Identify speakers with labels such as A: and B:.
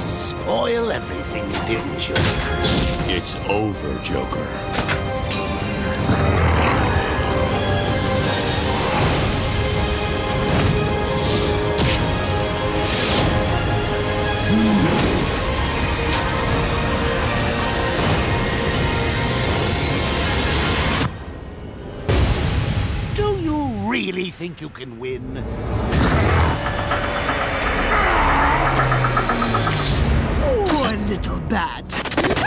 A: spoil everything, didn't you?
B: It's over, Joker.
A: Do you really think you can win?